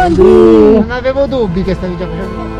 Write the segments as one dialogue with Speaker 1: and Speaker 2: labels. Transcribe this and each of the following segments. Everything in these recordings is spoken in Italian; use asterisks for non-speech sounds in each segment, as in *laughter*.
Speaker 1: Andrew!
Speaker 2: Non avevo dubbi che stavi già facendo.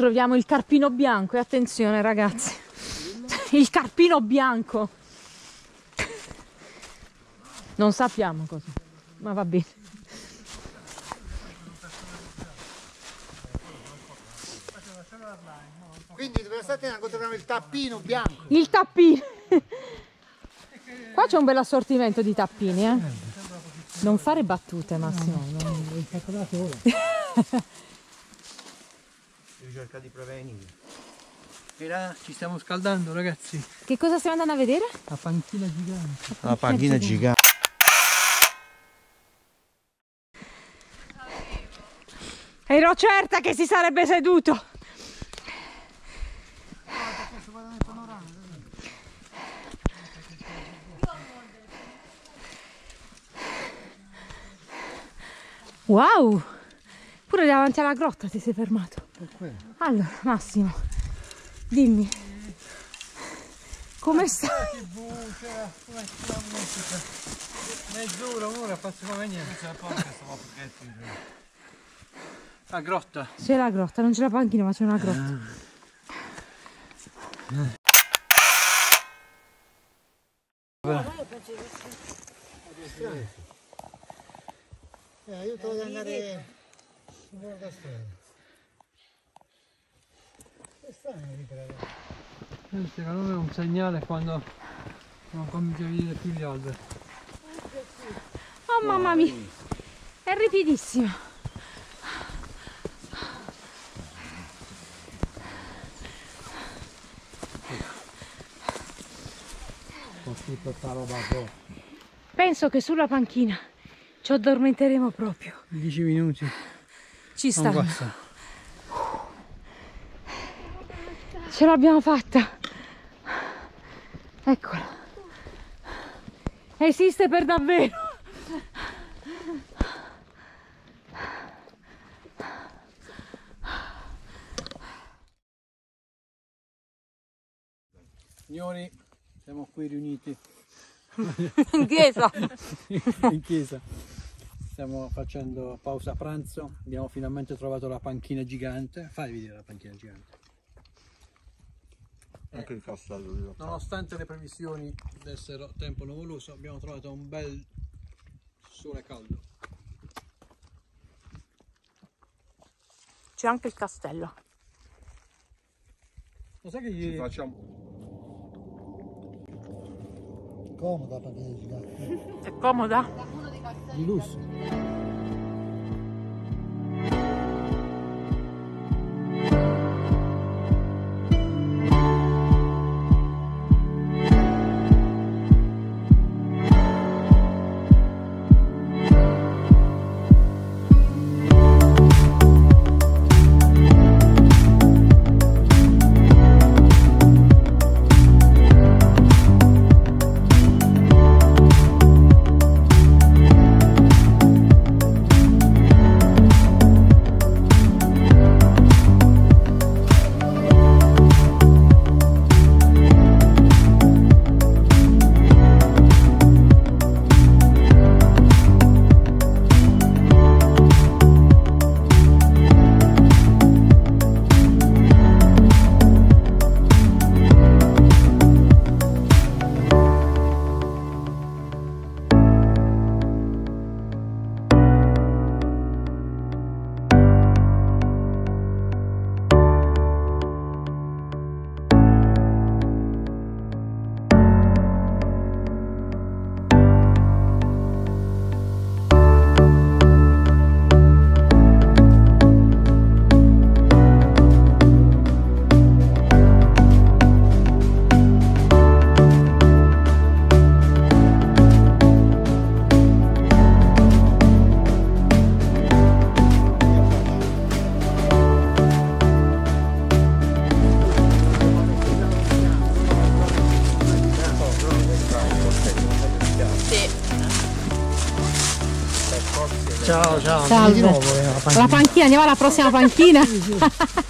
Speaker 1: Troviamo il carpino bianco e attenzione ragazzi, il carpino bianco. Non sappiamo cosa, ma va bene.
Speaker 2: Quindi dove state incontriamo il tappino bianco.
Speaker 1: Il tappino. Qua c'è un bel assortimento di tappini, eh. Non fare battute, Massimo. non- *laughs*
Speaker 3: Devi cercare di prevenire. E là ci stiamo scaldando ragazzi.
Speaker 1: Che cosa stiamo andando a vedere?
Speaker 3: La panchina gigante.
Speaker 2: La panchina gigante.
Speaker 1: Ero certa che si sarebbe seduto. Wow! Pure davanti alla grotta ti sei fermato. Allora, Massimo, dimmi. Come stai?
Speaker 3: La. Mezz'ora, un'ora, faccio come niente. C'è La grotta.
Speaker 1: C'è la grotta, non c'è la panchina, ma c'è una grotta.
Speaker 2: Eh, aiuto ad andare su questa strada. Che strano di per
Speaker 3: Eh, Secondo me è un segnale quando non comincia a vedere più gli alberi.
Speaker 1: Oh mamma mia, è
Speaker 2: qua.
Speaker 1: Penso che sulla panchina ci addormenteremo proprio.
Speaker 3: 10 minuti.
Speaker 1: Ci sta. Ce l'abbiamo fatta. Eccola. Esiste per davvero.
Speaker 3: Signori, siamo qui riuniti *laughs*
Speaker 1: In chiesa. *laughs*
Speaker 3: in chiesa. Stiamo facendo pausa pranzo. Abbiamo finalmente trovato la panchina gigante. Fai vedere la panchina gigante.
Speaker 4: Anche il castello di
Speaker 3: Nonostante le previsioni di essere tempo nuvoloso, abbiamo trovato un bel sole caldo.
Speaker 1: C'è anche il castello.
Speaker 3: Lo sai che ieri
Speaker 4: Facciamo
Speaker 2: Comoda gigante.
Speaker 1: È comoda?
Speaker 3: di lusso.
Speaker 2: Ciao.
Speaker 1: Salve.
Speaker 2: Nuovo eh, la panchina.
Speaker 1: La panchina, andiamo alla prossima panchina. *laughs* *laughs*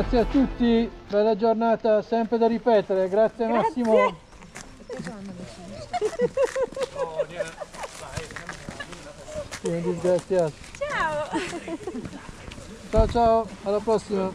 Speaker 3: Grazie a tutti, bella giornata, sempre da ripetere, grazie, Massimo. *laughs* Sì, disgraziato.
Speaker 4: Ciao!
Speaker 3: Ciao ciao, alla prossima.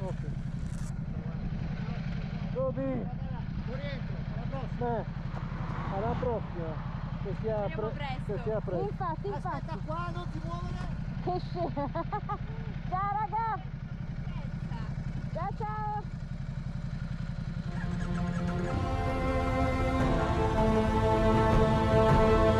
Speaker 3: Ok. Toby,
Speaker 2: Io rientro, alla prossima.
Speaker 3: beh, alla prossima. Che si apre.
Speaker 4: presto.
Speaker 3: Che si apre.
Speaker 1: Infatti, infatti.
Speaker 2: Aspetta qua, non ti muovere.
Speaker 1: Che scena. Ciao raga. Ciao ciao.
Speaker 3: Grazie